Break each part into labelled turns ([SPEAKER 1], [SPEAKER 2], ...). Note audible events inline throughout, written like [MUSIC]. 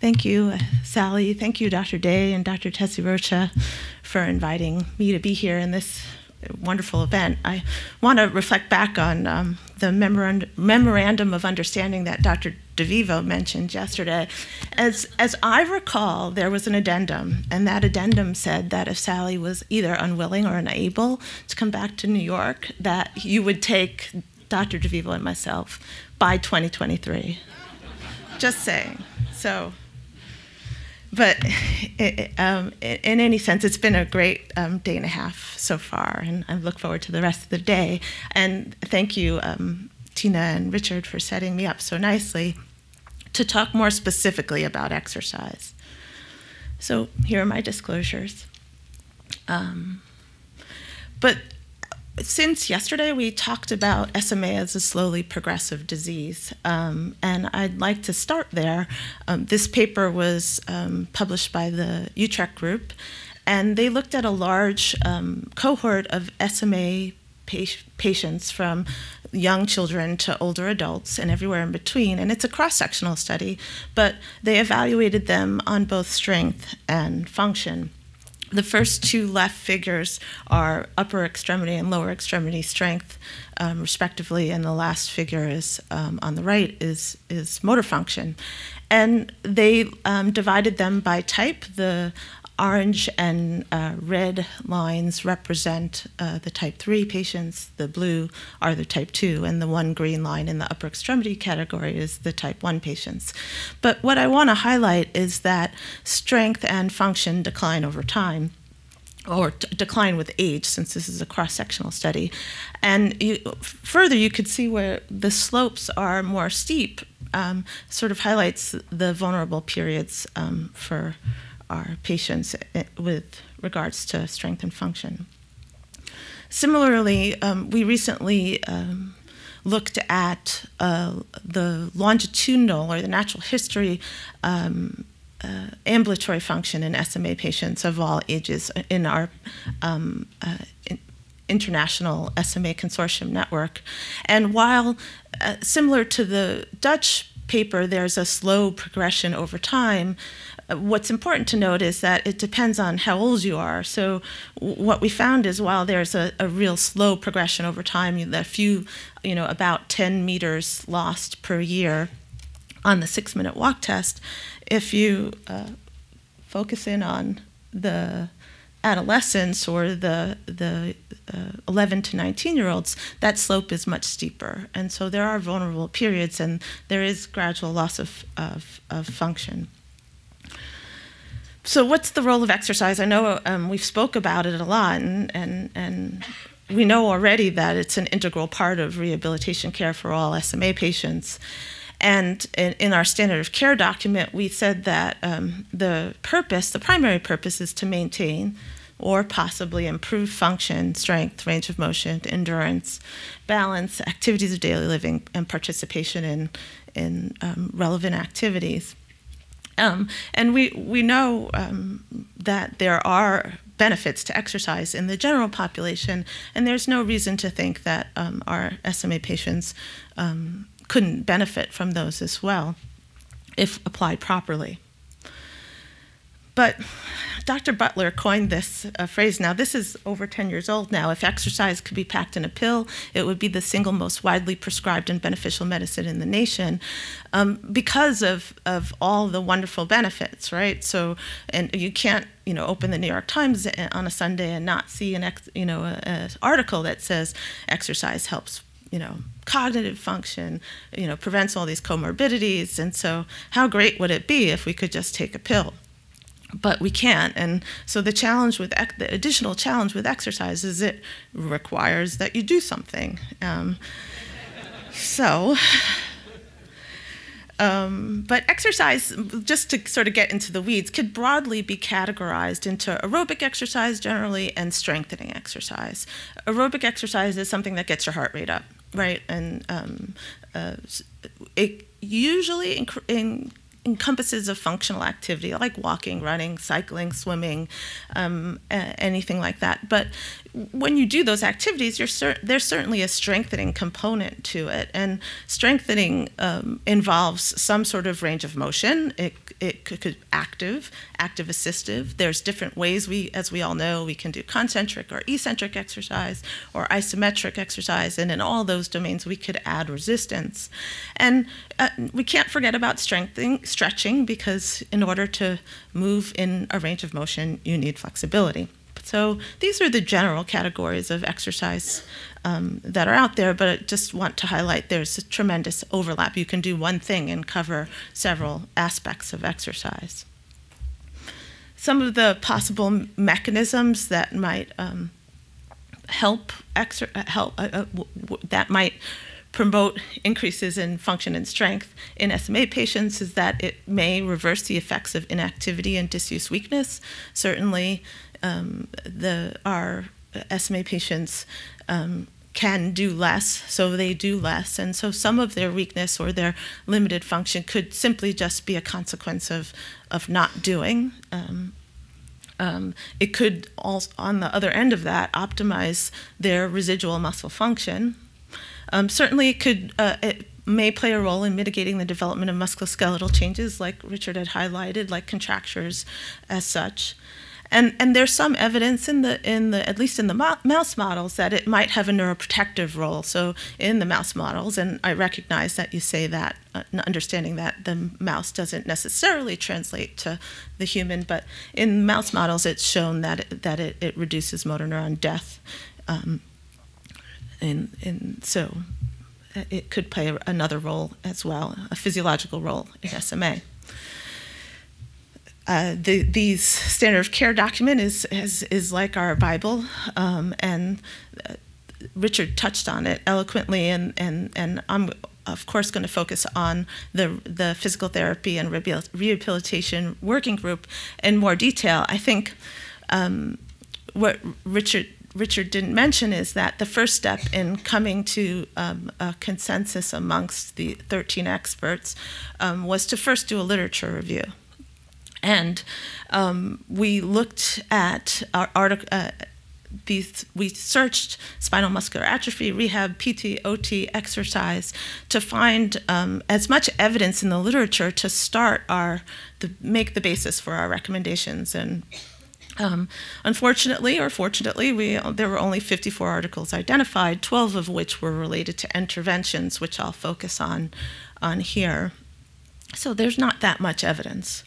[SPEAKER 1] Thank you, Sally. Thank you, Dr. Day and Dr. Tesi Rocha, for inviting me to be here in this wonderful event. I want to reflect back on um, the memorand memorandum of understanding that Dr. DeVivo mentioned yesterday. As, as I recall, there was an addendum, and that addendum said that if Sally was either unwilling or unable to come back to New York, that you would take Dr. DeVivo and myself by 2023. Just saying. So but it, um, in any sense, it's been a great um, day and a half so far, and I look forward to the rest of the day. And thank you, um, Tina and Richard, for setting me up so nicely to talk more specifically about exercise. So here are my disclosures. Um, but since yesterday, we talked about SMA as a slowly progressive disease, um, and I'd like to start there. Um, this paper was um, published by the Utrecht Group, and they looked at a large um, cohort of SMA pa patients from young children to older adults and everywhere in between. And it's a cross sectional study, but they evaluated them on both strength and function. The first two left figures are upper extremity and lower extremity strength, um, respectively, and the last figure is um, on the right is is motor function, and they um, divided them by type. The orange and uh, red lines represent uh, the type 3 patients, the blue are the type 2, and the one green line in the upper extremity category is the type 1 patients. But what I want to highlight is that strength and function decline over time or decline with age, since this is a cross-sectional study. And you, further, you could see where the slopes are more steep, um, sort of highlights the vulnerable periods um, for our patients eh, with regards to strength and function. Similarly, um, we recently um, looked at uh, the longitudinal or the natural history um, uh, ambulatory function in SMA patients of all ages in our um, uh, in international SMA consortium network. And while uh, similar to the Dutch paper, there's a slow progression over time, what's important to note is that it depends on how old you are. So what we found is while there's a, a real slow progression over time, a few, you know, about 10 meters lost per year on the six-minute walk test, if you uh, focus in on the adolescents or the the uh, 11 to 19 year olds, that slope is much steeper, and so there are vulnerable periods, and there is gradual loss of of, of function. So, what's the role of exercise? I know um, we've spoke about it a lot, and, and, and we know already that it's an integral part of rehabilitation care for all SMA patients. And in, in our standard of care document, we said that um, the purpose, the primary purpose, is to maintain or possibly improve function, strength, range of motion, endurance, balance, activities of daily living, and participation in, in um, relevant activities. And we, we know um, that there are benefits to exercise in the general population, and there's no reason to think that um, our SMA patients um, couldn't benefit from those as well if applied properly. But Dr. Butler coined this uh, phrase. Now, this is over 10 years old now. If exercise could be packed in a pill, it would be the single most widely prescribed and beneficial medicine in the nation um, because of, of all the wonderful benefits, right? So, and you can't, you know, open the New York Times on a Sunday and not see an, ex, you know, an article that says exercise helps you know, cognitive function, you know, prevents all these comorbidities. And so, how great would it be if we could just take a pill? But we can't. And so the challenge with the additional challenge with exercise is it requires that you do something. Um, so. Um, but exercise, just to sort of get into the weeds, could broadly be categorized into aerobic exercise generally and strengthening exercise. Aerobic exercise is something that gets your heart rate up, right? And um, uh, it usually in, in encompasses a functional activity like walking, running, cycling, swimming, um, anything like that. But when you do those activities, cer there's certainly a strengthening component to it. And strengthening um, involves some sort of range of motion. It, it could, could, active, active assistive. There's different ways we, as we all know, we can do concentric or eccentric exercise or isometric exercise. And in all those domains, we could add resistance. And uh, we can't forget about strengthening, stretching, because in order to move in a range of motion, you need flexibility. So these are the general categories of exercise um, that are out there, but I just want to highlight there's a tremendous overlap. You can do one thing and cover several aspects of exercise. Some of the possible mechanisms that might um, help, help uh, uh, that might promote increases in function and strength in SMA patients is that it may reverse the effects of inactivity and disuse weakness. Certainly, um, the, our SMA patients um, can do less, so they do less. And so some of their weakness or their limited function could simply just be a consequence of, of not doing. Um, um, it could also, on the other end of that, optimize their residual muscle function. Um, certainly, it could uh, it may play a role in mitigating the development of musculoskeletal changes, like Richard had highlighted, like contractures as such. And, and there's some evidence in the, in the, at least in the mouse models, that it might have a neuroprotective role. So in the mouse models, and I recognize that you say that, uh, understanding that the mouse doesn't necessarily translate to the human, but in mouse models, it's shown that it, that it, it reduces motor neuron death. Um, and, and so uh, it could play another role as well, a physiological role in SMA. Uh, the, these standard of care document is, is, is like our Bible, um, and uh, Richard touched on it eloquently, and, and, and I'm of course going to focus on the, the physical therapy and rehabilitation working group in more detail. I think um, what Richard Richard didn't mention is that the first step in coming to um, a consensus amongst the 13 experts um, was to first do a literature review. And um, we looked at our article. Uh, these, we searched spinal muscular atrophy, rehab, PT, OT, exercise to find um, as much evidence in the literature to start our, to make the basis for our recommendations. And um, unfortunately, or fortunately, we, there were only 54 articles identified, 12 of which were related to interventions, which I'll focus on, on here. So there's not that much evidence.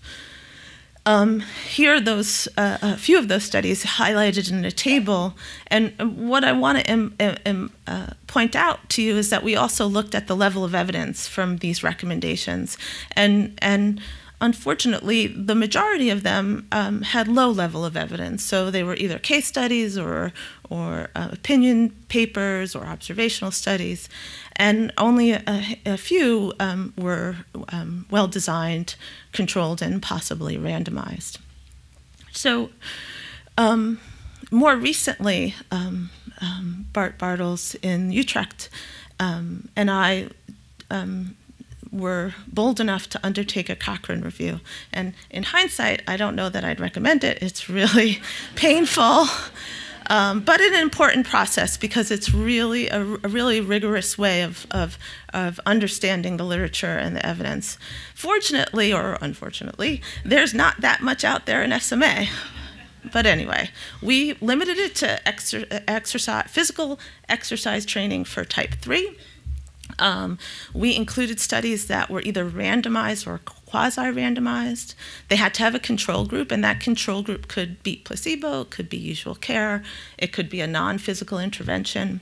[SPEAKER 1] Um, here are those, uh, a few of those studies highlighted in a table. And what I want to uh, point out to you is that we also looked at the level of evidence from these recommendations. And, and unfortunately, the majority of them um, had low level of evidence. So they were either case studies or, or uh, opinion papers or observational studies and only a, a few um, were um, well designed, controlled, and possibly randomized. So, um, more recently, um, um, Bart Bartels in Utrecht um, and I were bold enough to undertake a Cochrane review. And in hindsight, I don't know that I'd recommend it. It's really [LAUGHS] painful. Um, but an important process because it's really a, a really rigorous way of, of, of, understanding the literature and the evidence. Fortunately, or unfortunately, there's not that much out there in SMA. But anyway, we limited it to exer exercise, physical exercise training for type 3. Um, we included studies that were either randomized or quasi-randomized. They had to have a control group, and that control group could be placebo, it could be usual care, it could be a non-physical intervention.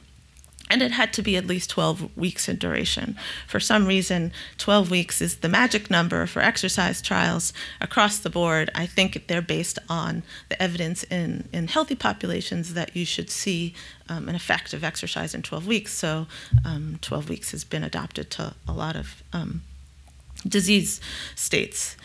[SPEAKER 1] And it had to be at least 12 weeks in duration. For some reason, 12 weeks is the magic number for exercise trials across the board. I think they're based on the evidence in, in healthy populations that you should see um, an effect of exercise in 12 weeks. So um, 12 weeks has been adopted to a lot of um, disease states.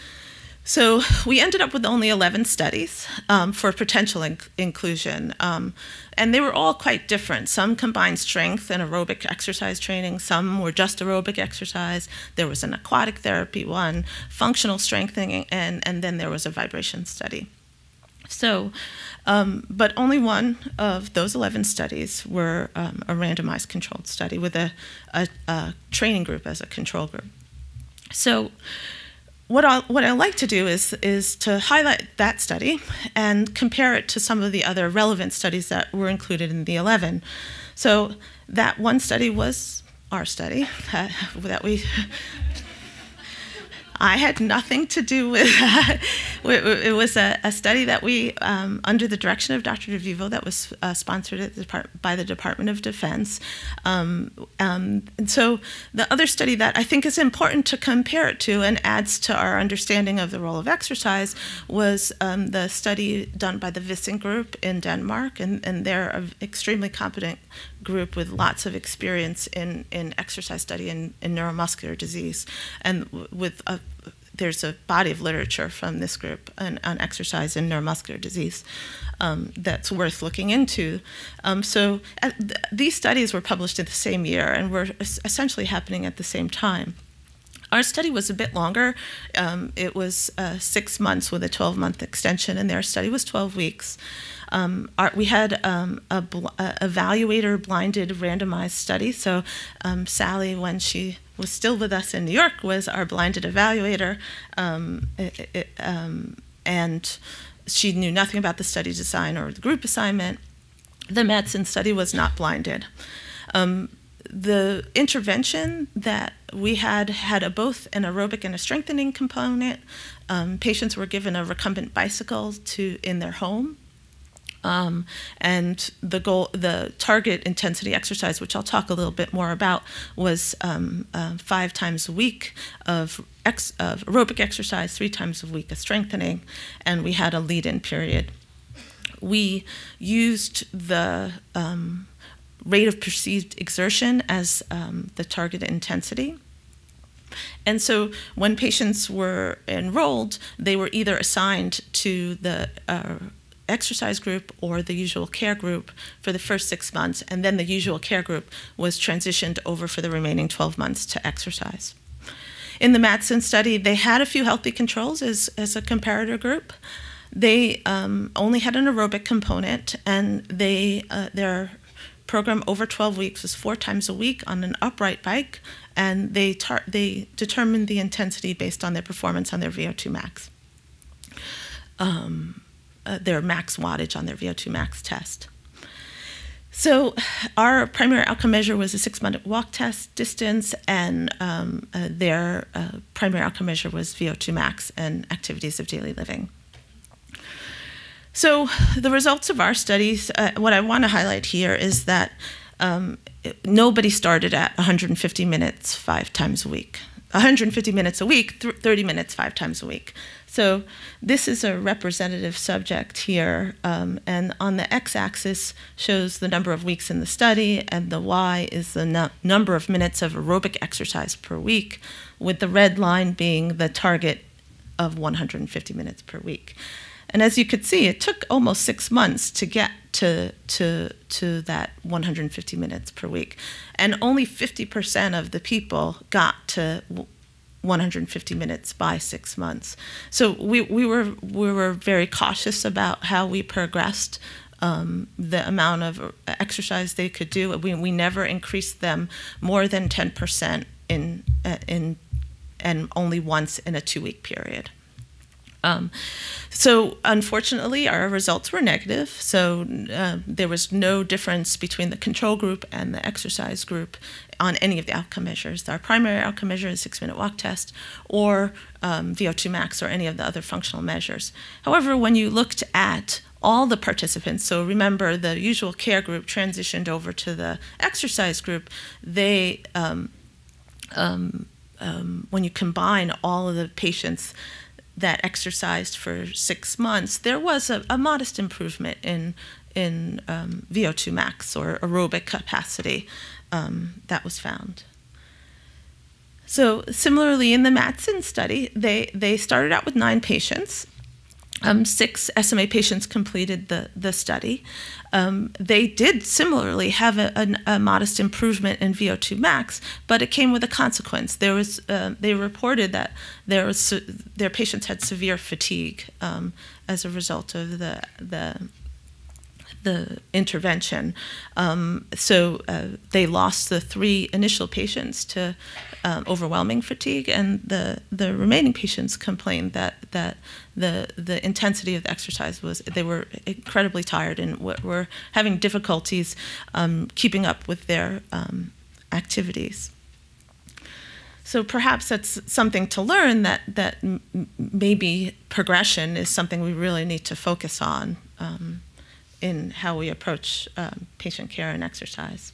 [SPEAKER 1] So we ended up with only 11 studies um, for potential in inclusion, um, and they were all quite different. Some combined strength and aerobic exercise training, some were just aerobic exercise, there was an aquatic therapy one, functional strengthening, and, and then there was a vibration study. So, um, but only one of those 11 studies were um, a randomized controlled study with a, a, a, training group as a control group. So, what I what I like to do is is to highlight that study and compare it to some of the other relevant studies that were included in the 11. So that one study was our study uh, that we I had nothing to do with that. it was a, a study that we, um, under the direction of Dr. DeVivo, that was uh, sponsored the by the Department of Defense. Um, um, and so the other study that I think is important to compare it to and adds to our understanding of the role of exercise was um, the study done by the Vissing Group in Denmark, and, and they're an extremely competent group with lots of experience in, in exercise study and in neuromuscular disease, and with a, there's a body of literature from this group on, on exercise and neuromuscular disease um, that's worth looking into. Um, so uh, th these studies were published in the same year and were essentially happening at the same time. Our study was a bit longer. Um, it was uh, six months with a 12 month extension, and their study was 12 weeks. Um, our, we had um, a, bl evaluator blinded randomized study. So um, Sally, when she was still with us in New York, was our blinded evaluator, um, it, it, um, and she knew nothing about the study design or the group assignment. The Madsen study was not blinded. Um, the intervention that we had had a, both an aerobic and a strengthening component. Um, patients were given a recumbent bicycle to in their home. Um, and the goal, the target intensity exercise, which I'll talk a little bit more about, was um, uh, five times a week of, ex, of aerobic exercise, three times a week of strengthening, and we had a lead-in period. We used the um, rate of perceived exertion as um, the target intensity. And so when patients were enrolled, they were either assigned to the uh, exercise group or the usual care group for the first six months, and then the usual care group was transitioned over for the remaining 12 months to exercise. In the Madsen study, they had a few healthy controls as, as a comparator group. They um, only had an aerobic component, and they uh, their program over 12 weeks was four times a week on an upright bike, and they, they determined the intensity based on their performance on their VO2 max. Um, uh, their max wattage on their VO2 max test. So our primary outcome measure was a six-minute walk test distance, and um, uh, their uh, primary outcome measure was VO2 max and activities of daily living. So the results of our studies, uh, what I want to highlight here is that um, nobody started at 150 minutes five times a week. 150 minutes a week, 30 minutes five times a week. So this is a representative subject here, um, and on the x-axis shows the number of weeks in the study, and the y is the no number of minutes of aerobic exercise per week, with the red line being the target of 150 minutes per week. And as you could see, it took almost six months to get to, to, to that 150 minutes per week. And only 50% of the people got to 150 minutes by six months. So we, we, were, we were very cautious about how we progressed um, the amount of exercise they could do. We, we never increased them more than 10% in, in, and only once in a two week period. Um, so unfortunately, our results were negative. So uh, there was no difference between the control group and the exercise group on any of the outcome measures. Our primary outcome measure is six-minute walk test or um, VO2 max or any of the other functional measures. However, when you looked at all the participants, so remember the usual care group transitioned over to the exercise group, they, um, um, um when you combine all of the patients, that exercised for six months, there was a, a modest improvement in in um, VO2 max or aerobic capacity um, that was found. So similarly, in the Madsen study, they, they started out with nine patients, um, six SMA patients completed the, the study. Um, they did similarly have a, a, a, modest improvement in VO2 max, but it came with a consequence. There was, uh, they reported that there was, their patients had severe fatigue um, as a result of the, the the intervention. Um, so uh, they lost the three initial patients to um, overwhelming fatigue, and the, the remaining patients complained that, that the, the intensity of the exercise was, they were incredibly tired and were having difficulties um, keeping up with their um, activities. So perhaps that's something to learn that, that maybe progression is something we really need to focus on. Um, in how we approach um, patient care and exercise.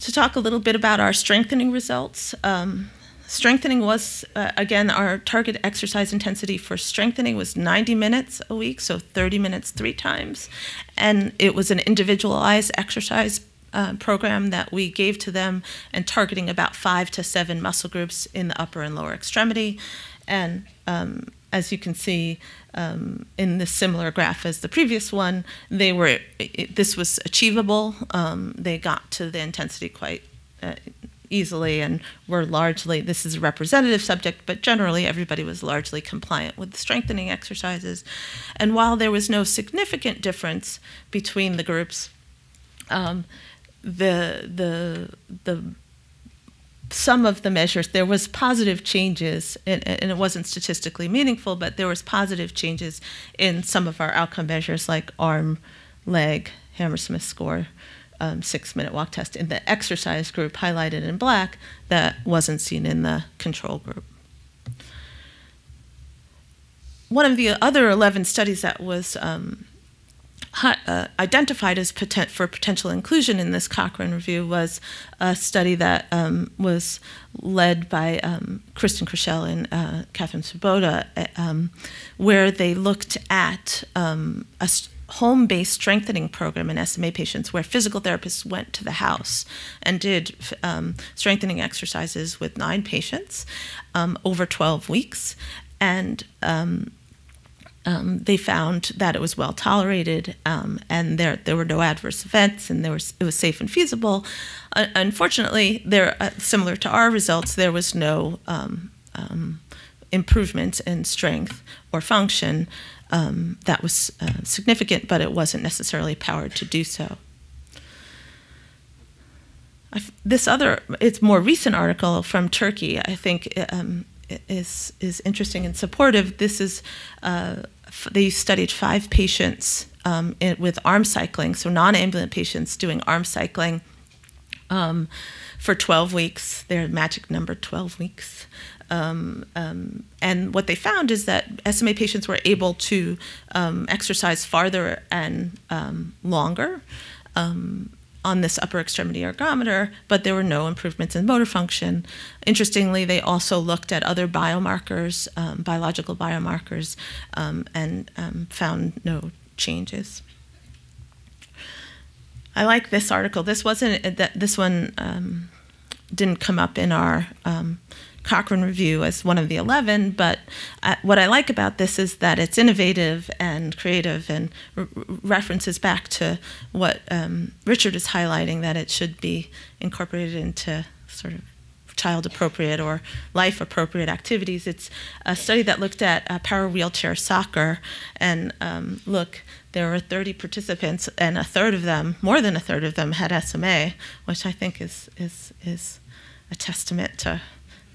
[SPEAKER 1] To talk a little bit about our strengthening results, um, strengthening was, uh, again, our target exercise intensity for strengthening was 90 minutes a week, so 30 minutes three times. And it was an individualized exercise uh, program that we gave to them and targeting about five to seven muscle groups in the upper and lower extremity. And um, as you can see um, in this similar graph as the previous one, they were it, this was achievable. Um, they got to the intensity quite uh, easily and were largely this is a representative subject, but generally everybody was largely compliant with the strengthening exercises. And while there was no significant difference between the groups, um, the the the some of the measures, there was positive changes, and, and, it wasn't statistically meaningful, but there was positive changes in some of our outcome measures like arm, leg, Hammersmith score, um, six-minute walk test in the exercise group highlighted in black that wasn't seen in the control group. One of the other 11 studies that was um, uh, identified as potent, for potential inclusion in this Cochrane review was a study that um, was led by um, Kristin Krosschell and uh, Kathryn Swoboda, uh, um, where they looked at um, a home-based strengthening program in SMA patients where physical therapists went to the house and did um, strengthening exercises with nine patients um, over 12 weeks. And um, they found that it was well tolerated um, and there, there were no adverse events and there was, it was safe and feasible. Uh, unfortunately, there, uh, similar to our results, there was no um, um improvement in strength or function um, that was uh, significant, but it wasn't necessarily powered to do so. I've, this other, it's more recent article from Turkey, I think um, is is interesting and supportive. This is uh, they studied five patients um, with arm cycling, so non-ambulant patients doing arm cycling um, for 12 weeks. Their magic number, 12 weeks. Um, um, and what they found is that SMA patients were able to um, exercise farther and um, longer. On this upper extremity ergometer, but there were no improvements in motor function. Interestingly, they also looked at other biomarkers, um, biological biomarkers, um, and um, found no changes. I like this article. This wasn't this one um, didn't come up in our um, Cochrane Review as one of the 11, but uh, what I like about this is that it's innovative and creative and references back to what um, Richard is highlighting, that it should be incorporated into sort of child appropriate or life appropriate activities. It's a study that looked at uh, power wheelchair soccer, and um, look, there were 30 participants, and a third of them, more than a third of them, had SMA, which I think is is is a testament to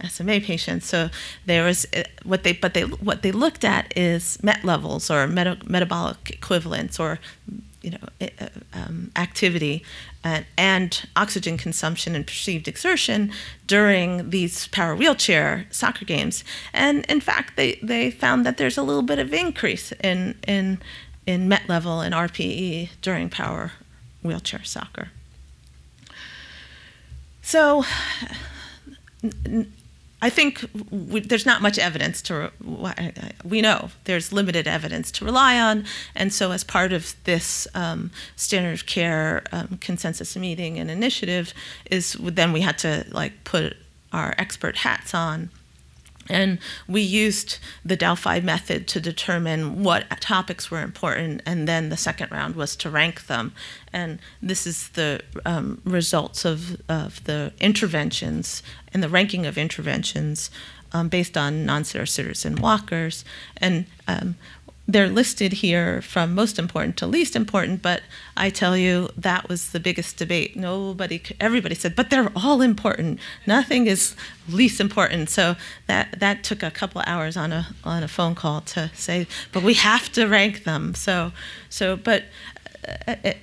[SPEAKER 1] SMA patients. So there was uh, what they, but they what they looked at is MET levels or meta, metabolic equivalents or you know uh, um, activity and, and, oxygen consumption and perceived exertion during these power wheelchair soccer games. And in fact, they, they found that there's a little bit of increase in in in MET level and RPE during power wheelchair soccer. So I think we, there's not much evidence to, we know there's limited evidence to rely on. And so, as part of this um, standard of care um, consensus meeting and initiative, is then we had to like put our expert hats on And we used the Delphi method to determine what topics were important, and then the second round was to rank them. And this is the um, results of, of the interventions and the ranking of interventions um, based on non-citizen walkers. And um, they're listed here from most important to least important, but I tell you that was the biggest debate. Nobody, everybody said, but they're all important. Nothing is least important. So that that took a couple hours on a on a phone call to say, but we have to rank them. So so, but uh, uh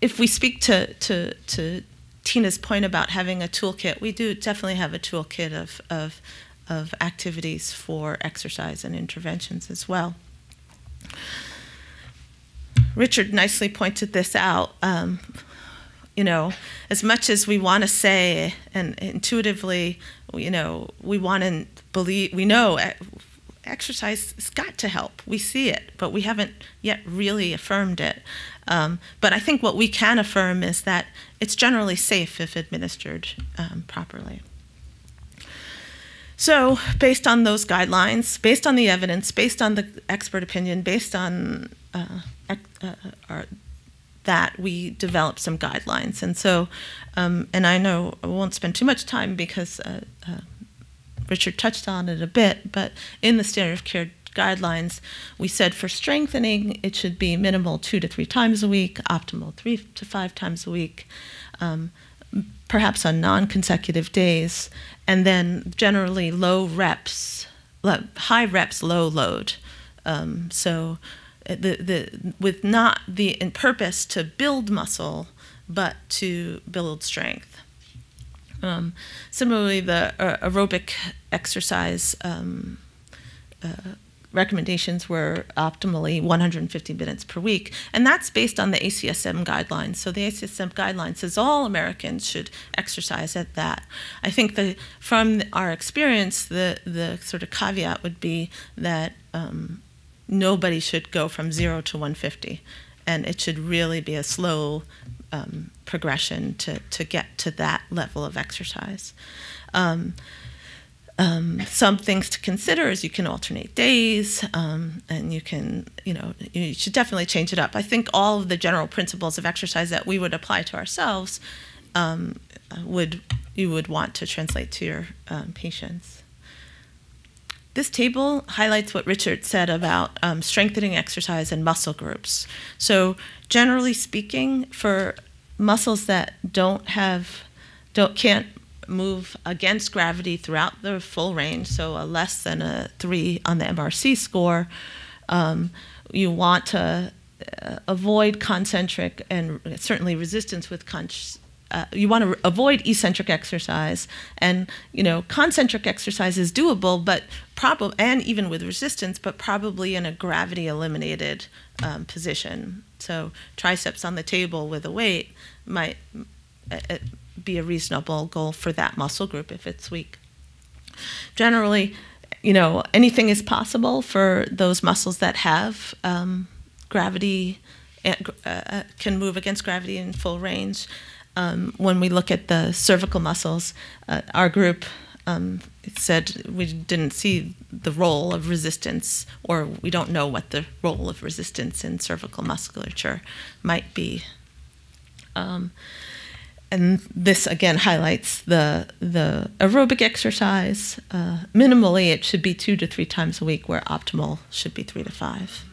[SPEAKER 1] if we speak to to to Tina's point about having a toolkit, we do definitely have a toolkit of of of activities for exercise and interventions as well. Richard nicely pointed this out. Um, you know, as much as we want to say and intuitively, you know, we want to believe, we know exercise has got to help. We see it, but we haven't yet really affirmed it. Um, but I think what we can affirm is that it's generally safe if administered um, properly. So, based on those guidelines, based on the evidence, based on the expert opinion, based on uh, uh, our, that, we developed some guidelines. And so, um, and I know I won't spend too much time because uh, uh, Richard touched on it a bit, but in the standard of care guidelines, we said for strengthening, it should be minimal two to three times a week, optimal three to five times a week. Um, perhaps on non-consecutive days, and then generally low reps, high reps, low load. Um, so uh, the, the, with not the in purpose to build muscle, but to build strength. Um, similarly, the uh, aerobic exercise um, uh, recommendations were optimally 150 minutes per week, and that's based on the ACSM guidelines. So the ACSM guidelines says all Americans should exercise at that. I think that from our experience, the the sort of caveat would be that um, nobody should go from zero to 150, and it should really be a slow um, progression to to get to that level of exercise. Um, um, some things to consider is you can alternate days, um, and you can, you know, you should definitely change it up. I think all of the general principles of exercise that we would apply to ourselves um, would you would want to translate to your um, patients. This table highlights what Richard said about um, strengthening exercise and muscle groups. So, generally speaking, for muscles that don't have don't can't move against gravity throughout the full range, so a less than a three on the MRC score. Um, you want to uh, avoid concentric and certainly resistance with uh, you want to avoid eccentric exercise and you know concentric exercise is doable but probably and even with resistance but probably in a gravity eliminated um, position so triceps on the table with a weight might uh, uh be a reasonable goal for that muscle group if it's weak. Generally, you know, anything is possible for those muscles that have um, gravity, uh, uh, can move against gravity in full range. Um, when we look at the cervical muscles, uh, our group um, said we didn't see the role of resistance, or we don't know what the role of resistance in cervical musculature might be. Um, and this again highlights the the aerobic exercise. Uh, minimally, it should be two to three times a week, where optimal should be three to five.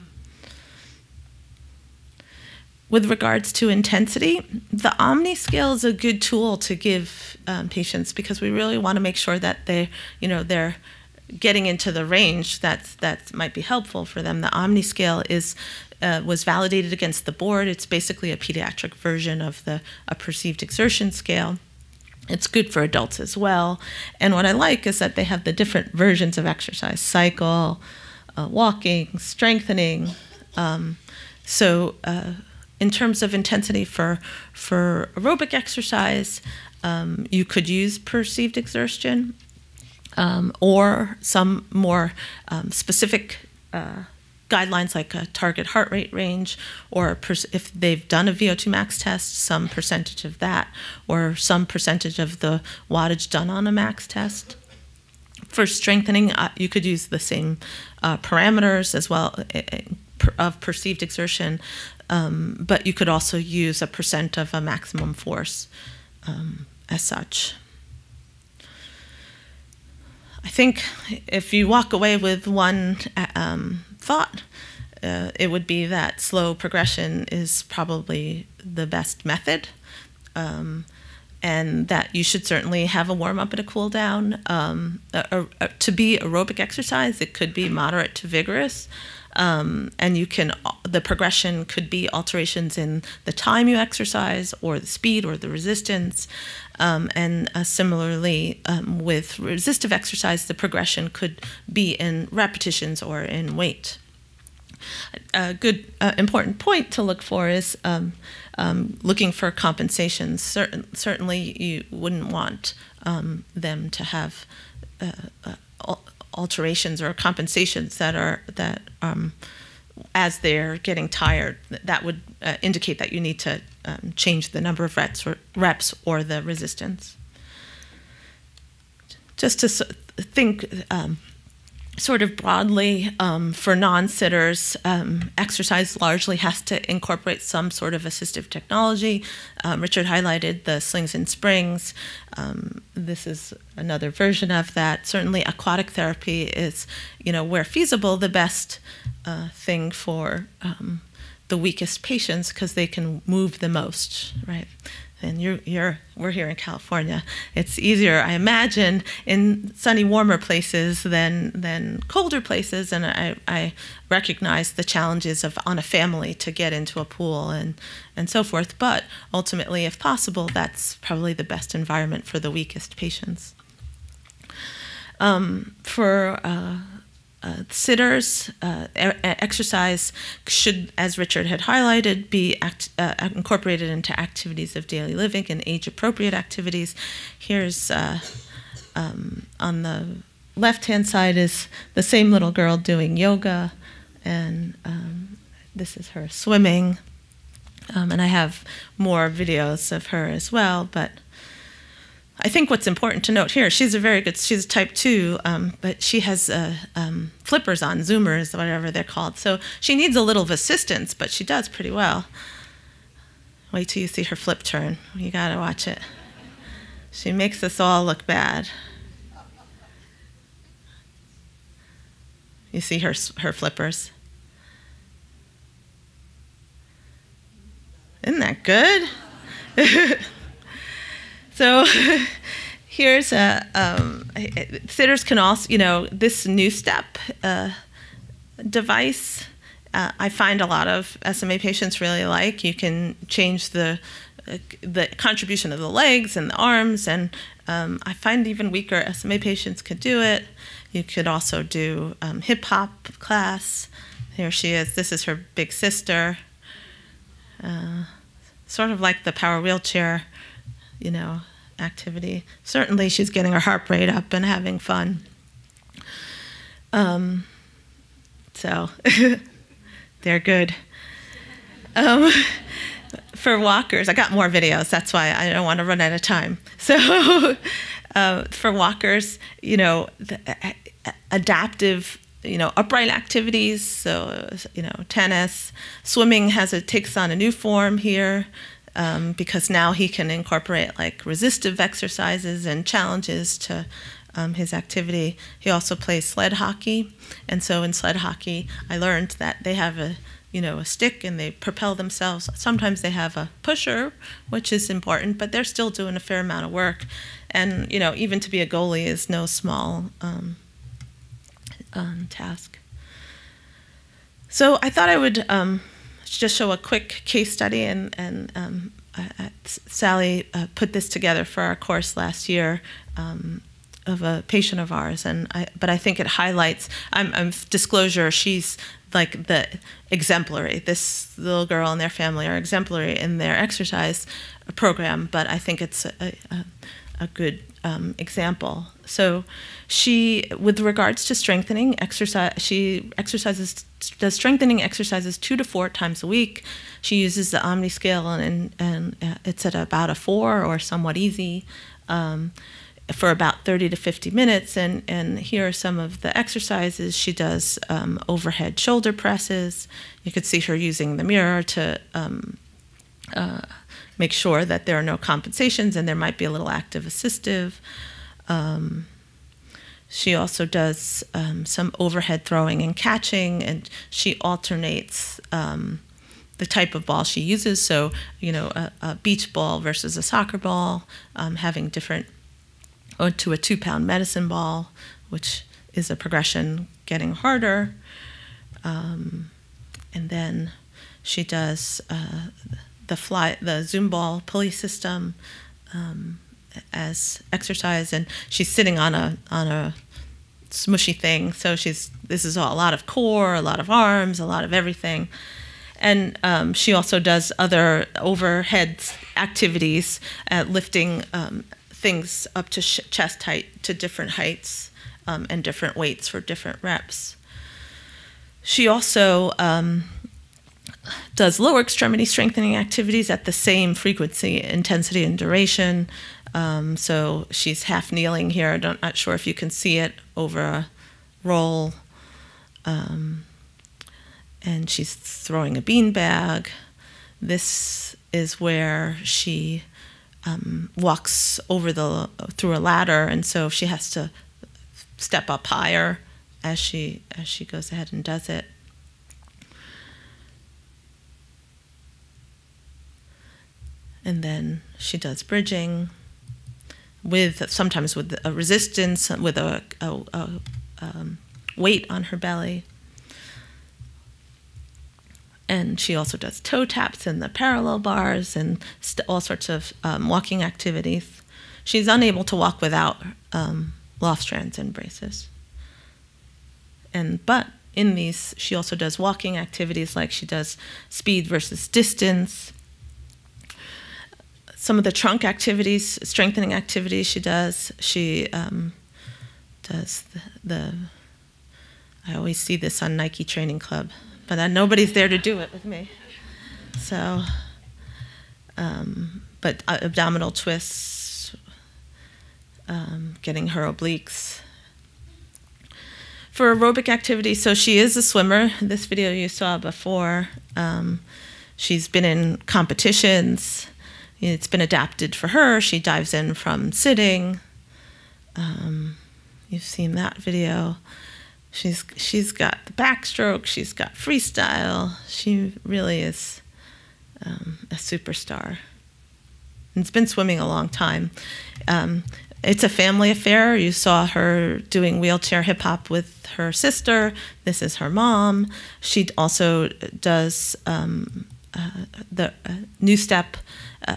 [SPEAKER 1] With regards to intensity, the Omni scale is a good tool to give um, patients because we really want to make sure that they, you know, they're getting into the range that's that might be helpful for them. The Omni scale is uh, was validated against the Borg. It's basically a pediatric version of the a perceived exertion scale. It's good for adults as well. And what I like is that they have the different versions of exercise cycle, uh, walking, strengthening. Um, so, uh, in terms of intensity for, for aerobic exercise, um, you could use perceived exertion um, or some more um, specific uh, guidelines like a target heart rate range, or if they've done a VO2 max test, some percentage of that, or some percentage of the wattage done on a max test. for strengthening, uh, you could use the same uh, parameters as well uh, uh, of perceived exertion, um, but you could also use a percent of a maximum force um, as such. I think if you walk away with one um, thought, uh, it would be that slow progression is probably the best method. Um, and that you should certainly have a warm up and a cool down. Um, a, a, to be aerobic exercise, it could be moderate to vigorous. Um, and you can, the progression could be alterations in the time you exercise or the speed or the resistance. Um, and uh, similarly, um, with resistive exercise, the progression could be in repetitions or in weight. A good, uh, important point to look for is um, um, looking for compensations. Certain, certainly, you wouldn't want um, them to have uh, uh, alterations or compensations that are that um, as they're getting tired, that would uh, indicate that you need to um, change the number of reps or, reps or the resistance. Just to think um, sort of broadly um, for non-sitters, um, exercise largely has to incorporate some sort of assistive technology. Um, Richard highlighted the slings and springs. Um, this is another version of that. Certainly, aquatic therapy is, you know, where feasible, the best uh, thing for um, the weakest patients because they can move the most, right? And you're, you're, we're here in California. It's easier, I imagine, in sunny, warmer places than, than colder places. And I, I recognize the challenges of on a family to get into a pool and, and so forth. But ultimately, if possible, that's probably the best environment for the weakest patients. Um, for uh, uh, sitters, uh, exercise should, as Richard had highlighted, be act, uh, incorporated into activities of daily living and age-appropriate activities. Here's uh, um, on the left-hand side is the same little girl doing yoga, and um, this is her swimming. Um, and I have more videos of her as well, but I think what's important to note here, she's a very good, she's type 2, um, but she has uh, um, flippers on, zoomers, whatever they're called. So she needs a little of assistance, but she does pretty well. Wait till you see her flip turn. You gotta watch it. She makes us all look bad. You see her, her flippers. Isn't that good? [LAUGHS] So [LAUGHS] here's a um, sitters can also, you know, this NuStep uh, device. Uh, I find a lot of SMA patients really like. You can change the uh, the contribution of the legs and the arms, and um, I find even weaker SMA patients could do it. You could also do um, hip hop class. Here she is. This is her big sister. Uh, sort of like the power wheelchair you know, activity. Certainly, she's getting her heart rate up and having fun. Um, so [LAUGHS] they're good. Um, for walkers, I got more videos. That's why I don't want to run out of time. So [LAUGHS] uh, for walkers, you know, the, uh, adaptive you know upright activities so you know tennis swimming has it takes on a new form here um, because now he can incorporate like resistive exercises and challenges to um, his activity. He also plays sled hockey, and so in sled hockey, I learned that they have a you know a stick and they propel themselves. Sometimes they have a pusher, which is important, but they're still doing a fair amount of work. And you know even to be a goalie is no small um, um task. So I thought I would um, just show a quick case study, and, and um, Sally uh, put this together for our course last year um, of a patient of ours, and I, but I think it highlights. I'm, I'm, disclosure. She's like the exemplary. This little girl and their family are exemplary in their exercise program, but I think it's a, a, a good um, example. So she, with regards to strengthening exercise, she exercises does strengthening exercises two to four times a week. She uses the Omni scale and and it's at about a four or somewhat easy. Um, for about 30 to 50 minutes. And, and here are some of the exercises. She does um, overhead shoulder presses. You could see her using the mirror to um, uh, make sure that there are no compensations and there might be a little active assistive. Um, she also does um, some overhead throwing and catching, and she alternates um, the type of ball she uses. So, you know, a, a beach ball versus a soccer ball, um, having different, or to a two pound medicine ball, which is a progression getting harder. Um, and then she does uh, the fly, the Zoom ball pulley system um, as exercise, and she's sitting on a on a smushy thing. So she's this is all, a lot of core, a lot of arms, a lot of everything. And um, she also does other overhead activities, uh, lifting um, things up to chest height to different heights um, and different weights for different reps. She also um, does lower extremity strengthening activities at the same frequency, intensity, and duration. Um, so she's half kneeling here. I'm not sure if you can see it over a roll. Um, and she's throwing a bean bag. This is where she um, walks over the through a ladder, and so she has to step up higher as she as she goes ahead and does it. And then she does bridging with sometimes with a resistance, with a, a, a um, weight on her belly. And she also does toe taps and the parallel bars and all sorts of um, walking activities. She's unable to walk without um, Lofstrands and braces. And but in these, she also does walking activities like she does speed versus distance, some of the trunk activities, strengthening activities she does. She um, does the, the, I always see this on Nike Training Club, but uh, nobody's there to do it with me. So, um, but uh, abdominal twists, um, getting her obliques. For aerobic activity, so she is a swimmer. This video you saw before. Um, she's been in competitions. It's been adapted for her. She dives in from sitting. Um, you've seen that video. She's she's got the backstroke. She's got freestyle. She really is um, a superstar. And it's been swimming a long time. Um, it's a family affair. You saw her doing wheelchair hip hop with her sister. This is her mom. She also does um, uh, the uh, NuStep uh,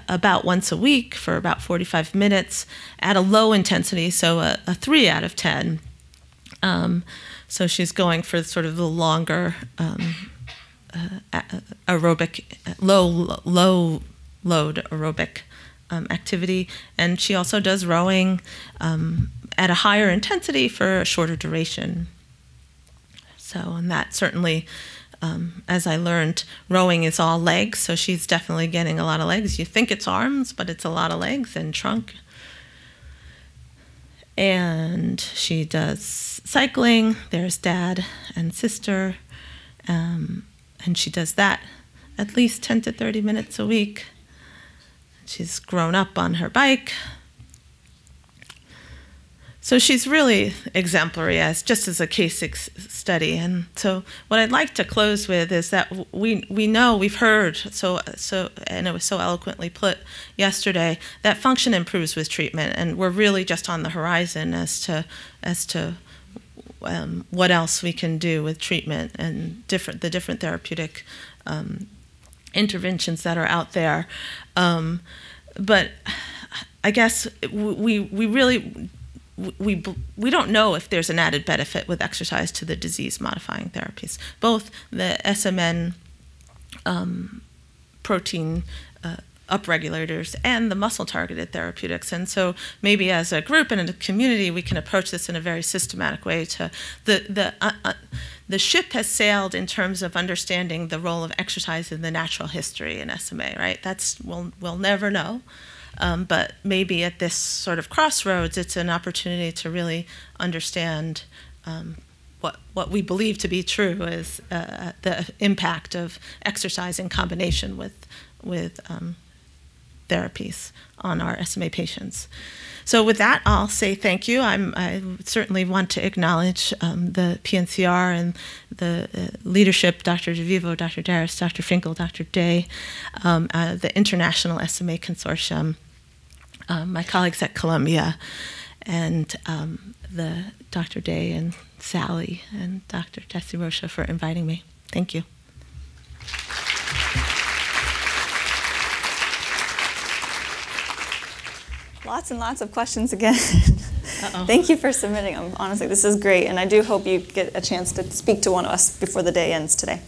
[SPEAKER 1] about once a week for about 45 minutes at a low intensity, so a, a three out of 10. Um, so she's going for sort of the longer um, uh, aerobic, low, low load aerobic um, activity. And she also does rowing um, at a higher intensity for a shorter duration. So, and that certainly um, as I learned, rowing is all legs, so she's definitely getting a lot of legs. You think it's arms, but it's a lot of legs and trunk. And she does cycling. There's dad and sister. Um, and she does that at least 10 to 30 minutes a week. She's grown up on her bike. So she's really exemplary as just as a case study. And so what I'd like to close with is that we we know we've heard so so and it was so eloquently put yesterday that function improves with treatment, and we're really just on the horizon as to as to um, what else we can do with treatment and different the different therapeutic um, interventions that are out there. Um, but I guess we we really we, we don't know if there's an added benefit with exercise to the disease modifying therapies. Both the SMN um, protein uh, upregulators and the muscle targeted therapeutics. And so maybe as a group and a community, we can approach this in a very systematic way to the, the, uh, uh, the ship has sailed in terms of understanding the role of exercise in the natural history in SMA, right? That's, we'll, we'll never know. Um, but maybe at this sort of crossroads, it's an opportunity to really understand um, what, what we believe to be true is uh, the impact of exercise in combination with, with um, therapies on our SMA patients. So with that, I'll say thank you. I'm, i certainly want to acknowledge um, the PNCR and the uh, leadership, Dr. DeVivo, Dr. Darras, Dr. Finkel, Dr. Day, um, uh, the International SMA Consortium, um, my colleagues at Columbia, and um, the Dr. Day and Sally and Dr. Tesi Rocha for inviting me. Thank you.
[SPEAKER 2] Lots and lots of questions again. Thank you for submitting them. Honestly, this is great, and I do hope you get a chance to speak to one of us before the day ends today.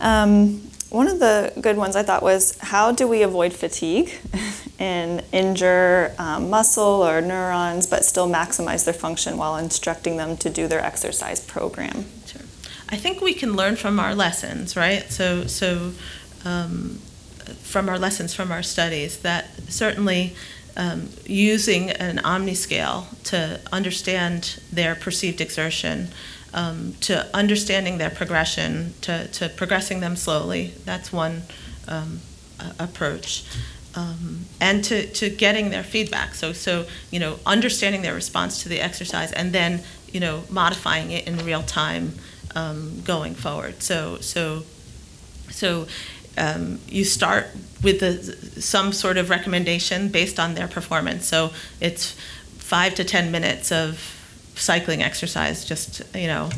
[SPEAKER 2] Um, one of the good ones I thought was how do we avoid fatigue [LAUGHS] and injure um, muscle or neurons but still maximize their function while instructing them to do their exercise program?
[SPEAKER 1] Sure. I think we can learn from our lessons, right? So, so um, from our lessons from our studies, that certainly um, using an OMNI scale to understand their perceived exertion, um, to understanding their progression, to, to progressing them slowly. That's one um, approach. Um, and to, to getting their feedback. So, so, you know, understanding their response to the exercise and then, you know, modifying it in real time um, going forward. So, so, so um, you start with the, some sort of recommendation based on their performance. So it's five to 10 minutes of cycling exercise, just, you know,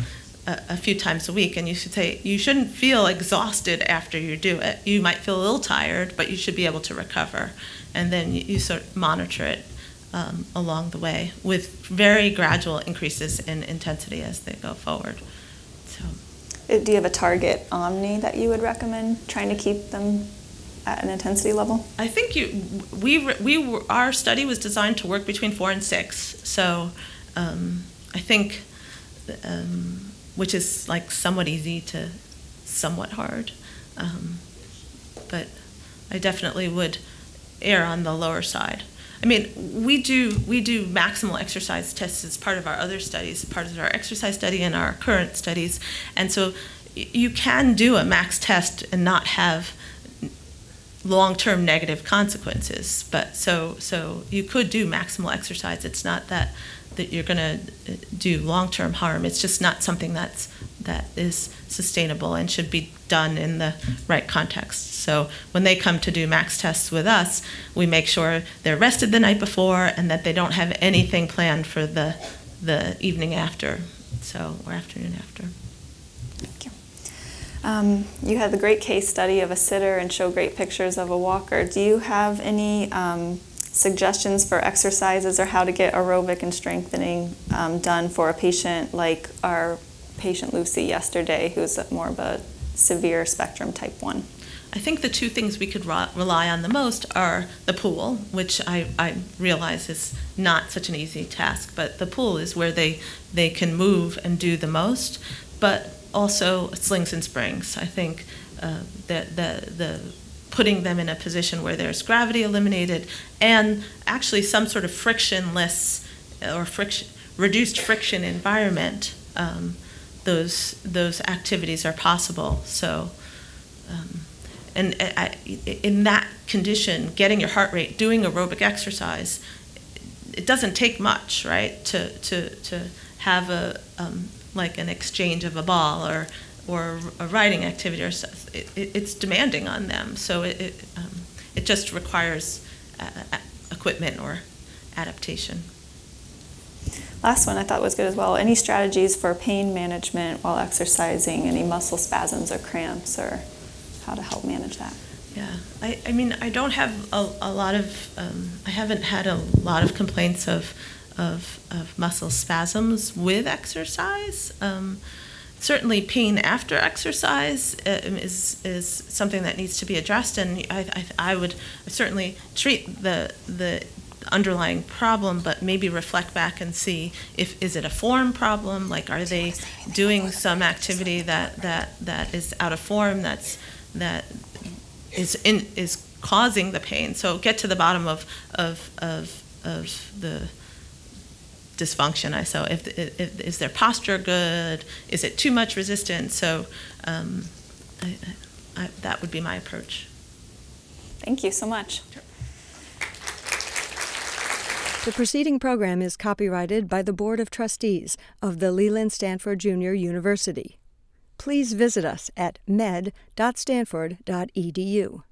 [SPEAKER 1] a, a, few times a week. And you should say, you shouldn't feel exhausted after you do it. You might feel a little tired, but you should be able to recover. And then you, you sort of monitor it um, along the way with very gradual increases in intensity as they go forward. So.
[SPEAKER 2] Uh, do you have a target Omni that you would recommend trying to keep them at an intensity level?
[SPEAKER 1] I think you, we, we were, our study was designed to work between four and six. So um, I think, um, which is like somewhat easy to somewhat hard. Um, but I definitely would err on the lower side. I mean, we do we do maximal exercise tests as part of our other studies, part of our exercise study and our current studies, and so you can do a max test and not have long-term negative consequences. But so so you could do maximal exercise. It's not that that you're going to do long-term harm. It's just not something that's that is sustainable and should be done in the right context. So when they come to do max tests with us, we make sure they're rested the night before and that they don't have anything planned for the the evening after, so or afternoon after.
[SPEAKER 2] Thank you. Um, you had the great case study of a sitter and show great pictures of a walker. Do you have any um, suggestions for exercises or how to get aerobic and strengthening um, done for a patient like our patient Lucy yesterday, who's more of a severe spectrum type 1?
[SPEAKER 1] I think the two things we could rely on the most are the pool, which I, I realize is not such an easy task, but the pool is where they, they can move and do the most. But also slings and springs. I think uh, that the, the putting them in a position where there's gravity eliminated and actually some sort of frictionless or friction, reduced friction environment, um, those, those activities are possible. So, um, and I, in that condition, getting your heart rate, doing aerobic exercise, it doesn't take much, right, to, to, to have a, um, like an exchange of a ball or or a writing activity or it, it, it's demanding on them. So it it, um, it just requires uh, equipment or adaptation.
[SPEAKER 2] Last one i thought was good as well. Any strategies for pain management while exercising? Any muscle spasms or cramps or how to help manage that?
[SPEAKER 1] Yeah i, I mean i don't have a, a lot of um, i haven't had a lot of complaints of of, of muscle spasms with exercise. Um, certainly, pain after exercise uh, is, is something that needs to be addressed, and I, I, I would certainly treat the, the underlying problem, but maybe reflect back and see if is it a form problem? Like, are they doing some activity that that that is out of form? That's that is in is causing the pain. So get to the bottom of of of, of the dysfunction. I so if, if, is their posture good? Is it too much resistance? So um, I, I, that would be my approach.
[SPEAKER 2] Thank you so much. Sure.
[SPEAKER 3] The preceding program is copyrighted by the Board of Trustees of the Leland Stanford Junior University. Please visit us at med.stanford.edu.